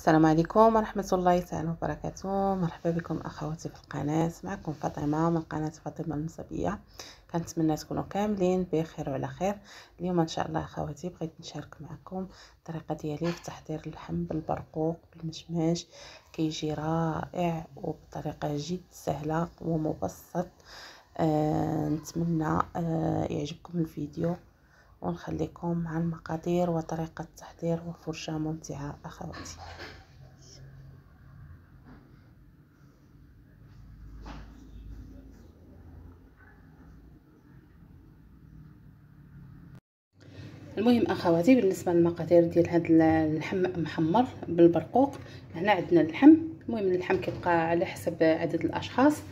السلام عليكم ورحمة الله تعالى وبركاته. مرحبا بكم أخواتي في القناة. معكم فاطمة من قناة فاطمة المصبية. كنتمنى تكونوا كاملين بخير وعلى خير. اليوم إن شاء الله أخواتي بغيت نشارك معكم الطريقة ديالي في تحضير اللحم بالبرقوق بالمشماش كيجي رائع وبطريقة جد سهلة ومبسط. آه نتمنى آه يعجبكم الفيديو. ونخليكم مع المقادير وطريقة التحضير وفرشة ممتعة أخواتي. المهم أخواتي بالنسبة للمقادير ديال هذا اللحم محمر بالبرقوق هنا عندنا اللحم. المهم اللحم كيبقى على حسب عدد الأشخاص.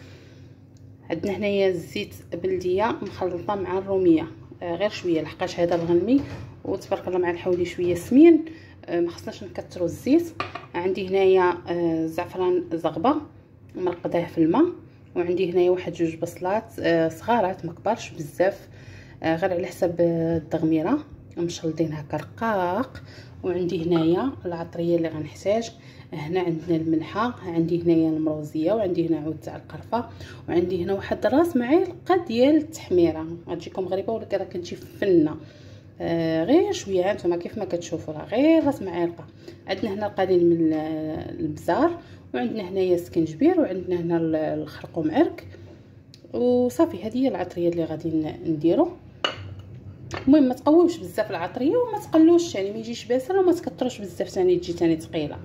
عندنا هنايا الزيت بلدية مخلطة مع الرومية. غير شوية لحقاش هذا الغنمي وتبارك الله مع الحولي شوية سمين. آه، ما خصناش نكثروا الزيت. عندي هنايا آه، زعفران زغبة مرقداه في الماء. وعندي هنايا واحد جوج بصلات صغارات ما كبارش بزاف. غير على حسب التغميرة. مشلضين هكا رقاق وعندي هنايا العطرية اللي غنحتاج. هنا عندنا الملحة عندي هنايا المروزية وعندي هنا عود تاع القرفة وعندي هنا واحد راس معلقه ديال التحميرة. غتجيكم غريبه ولكن راه كتجي فنة. آه غير شوية هانتوما كيف ما كتشوفوا راه غير راس معلقه عندنا هنا القليل من البزار وعندنا هنايا سكنجبير وعندنا هنا الخرقوم عرك وصافي هذه هي العطرية اللي غادي نديرو. المهم ما تقويوش بزاف العطرية وما تقلوش يعني ما يجيش باسل وما تكثروش بزاف ثاني تجي ثاني ثقيله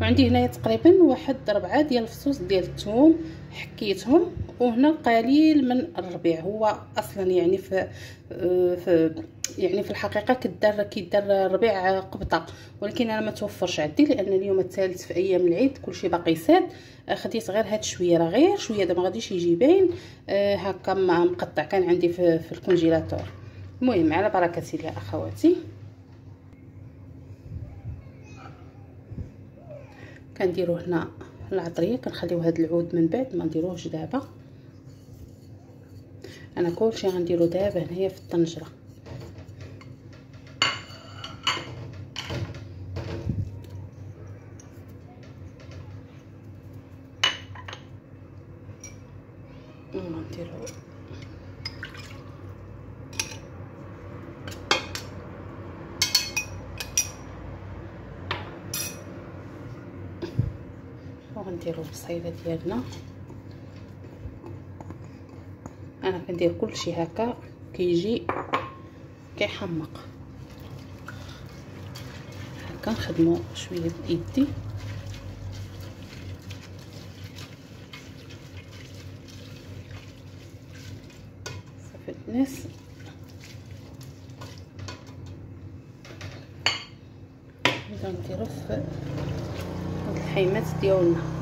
وعندي هنايا تقريبا واحد ربعة ديال الفصوص ديال الثوم حكيتهم وهنا قليل من الربيع. هو أصلا يعني في يعني في الحقيقة كدار كيدار ربيع قبطة. ولكن أنا ما توفرش عندي لأن اليوم الثالث في أيام العيد كلشي باقي ساد خديت غير هاد شوية راه غير شوية دابا ما غاديش يجي باين. آه هكا مقطع كان عندي في الكونجيلاتور. المهم على بركة الله أخواتي. كنديرو هنا العطرية كنخليو هذا العود من بعد ما نديروهش دابا. أنا كلشي غنديرو دابا هنايا في الطنجرة نديرو وغنديرو البصيله ديالنا. أنا كندير كلشي هكا كيجي كيحمق. هكا نخدمو شوية بايدي صافي الناس نبداو نديرو في الحيمات ديالنا.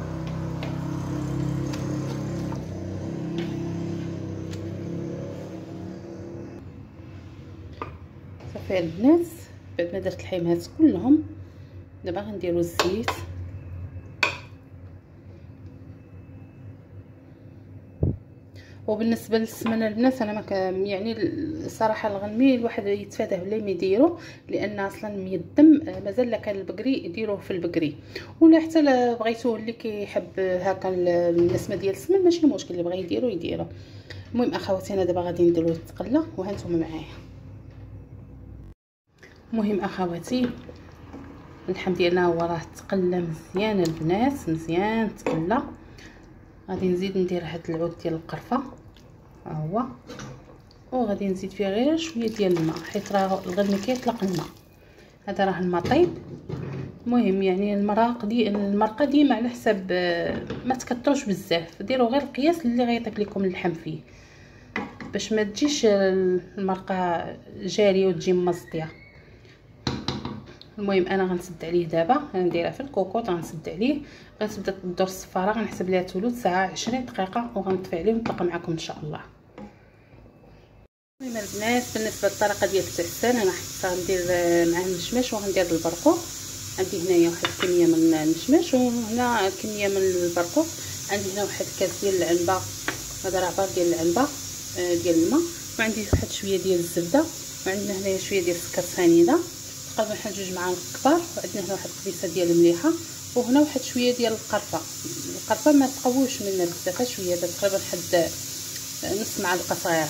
صافي البنات بعد ما درت الحيمات كلهم دابا غنديرو الزيت. وبالنسبة للسمن البنات أنا ما يعني الصراحه الغنمي الواحد يتفاداه بلا ما يديرو لأن أصلا ميدم مازال لك البقري ديروه في البقري. ولا حتى بغيتوه اللي كيحب هكا النسمه ديال السمن ماشي مشكل اللي بغى يديرو يديرو. المهم أخواتي أنا دابا غادي نديرو التقله وهانتوما معايا. المهم أخواتي اللحم ديالنا هو راه تقلى مزيان البنات مزيان تقلى. غادي نزيد ندير هاد العود ديال القرفة ها هو. وغادي نزيد فيه غير شوية ديال الماء حيت راه الغد كيطلق الماء. هذا راه الماء طيب. المهم يعني المراق دي المرقة ديما على حسب ما تكثروش بزاف. ديروا غير القياس اللي غيطيب لكم اللحم فيه. باش ما تجيش المرقة جارية وتجي مصدية. المهم أنا غنسد عليه دابا غنديرها في الكوكوط غنسد عليه. غتبدا تدور الصفارة غنحسب ليها ثلث ساعة 20 دقيقة وغنطفي عليه ونتلاقى معكم إن شاء الله. المهم البنات بالنسبة للطريقة ديال التعسان أنا حتى غندير معاه المشماش وغندير البرقوق عندي هنايا واحد الكمية من المشماش وهنا كمية من البرقوق عندي هنا واحد كاس ديال العنبة هذا راه عبار ديال العنبة ديال الماء. وعندي واحد شوية ديال الزبدة. وعندنا هنايا شوية ديال السكر سنيدة. تقريبا واحد جوج معالق كبار وعندنا هنا واحد القبيصة ديال المليحة وهنا واحد شوية ديال القرفة. القرفة ما تقووش منها بزاف شوية تقريبا واحد نص معلقه صغيره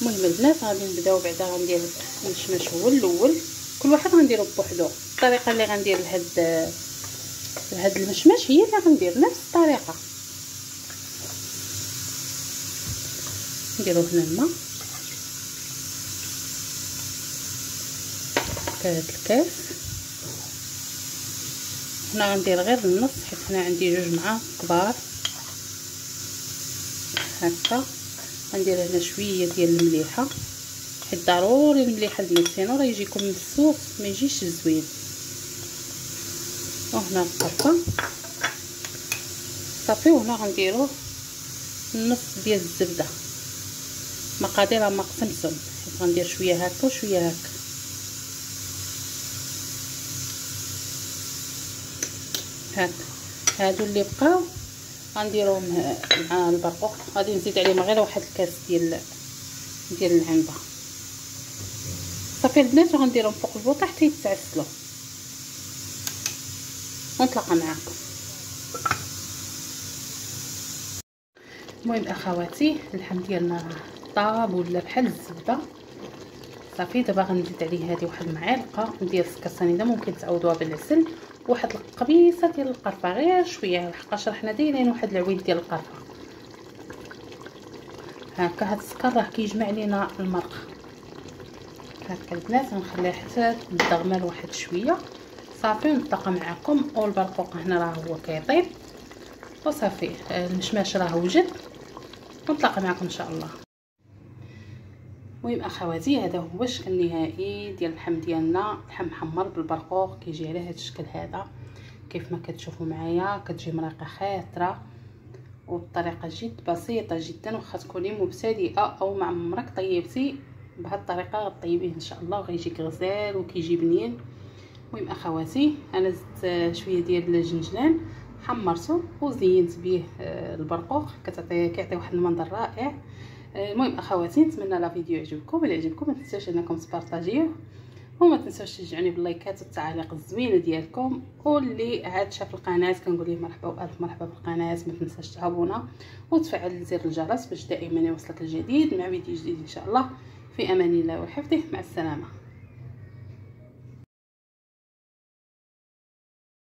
المهم البنات غادي نبداو بعدا غندير المشماش هو الأول. كل واحد غنديرو بوحدو. الطريقة اللي غندير لهاد لهاد المشماش هي اللي غندير نفس الطريقة. نديرو هنا الماء. الكاس. هنا غندير غير النص حيت هنا عندي جوج معالق كبار. هكا. غندير هنا شوية ديال المليحة. حيت ضروري المليحة البنات سينو راه يجيكم مسوس ما يجيش زوين. وهنا القرفه صافي وهنا غنديرو نص ديال الزبدة. مقادير ما قسمتهم حيت غندير شوية هكا وشوية هكا. هكا هادو اللي بقاو غنديرهم مع البرقوق غادي نزيد عليهم غير واحد الكاس ديال ديال العنبة. صافي البنات غنديرهم فوق البوطة حتى يتعسلوا ونتلاقى معاكم المهم أخواتي اللحم ديالنا طاب ولا بحال الزبدة. صافي دابا غنزيد عليه هذه واحد المعلقة ديال السكر سنيده ممكن تعوضوها بالعسل. واحد القبيصه ديال القرفة غير شوية لحقاش حنا دايرين واحد العويد ديال القرفة. هكا هاد السكر راه كيجمع لينا المرق هكا البنات غنخليها حتى تدغمل واحد شوية. صافي ونتلاقى معكم والبرقوق هنا راه هو كيطيب. وصافي المشماش راه وجد. ونتلاقى معكم إن شاء الله. المهم اخواتي هذا هو الشكل النهائي ديال اللحم ديالنا. لحم محمر بالبرقوق كيجي على هذا الشكل هذا. كيف ما كتشوفوا معايا كتجي مريقه خاطرة وبطريقة جد بسيطة جدا واخا تكوني مبتدئة أو مع عمرك طيبتي بهذه الطريقة غطيبيه إن شاء الله. وغيجيك غزال وكيجي بنين. المهم اخواتي أنا زدت شوية ديال الجنجلان حمرته وزينت به آه، البرقوق. كتعطي كيعطي واحد المنظر رائع. المهم أخواتي نتمنى لا فيديو يعجبكم. إلا عجبكم ما تنساوش إنكم تبارطاجيوه. وما تنساوش تشجعوني باللايكات والتعاليق الزوينه ديالكم. واللي عاد شاف القناة كنقول ليه مرحبا وألف مرحبا بالقناة. ما تنساش تابونا وتفعل زر الجرس باش دائما يوصلك الجديد مع فيديو جديد إن شاء الله. في أمان الله وحفظه. مع السلامة.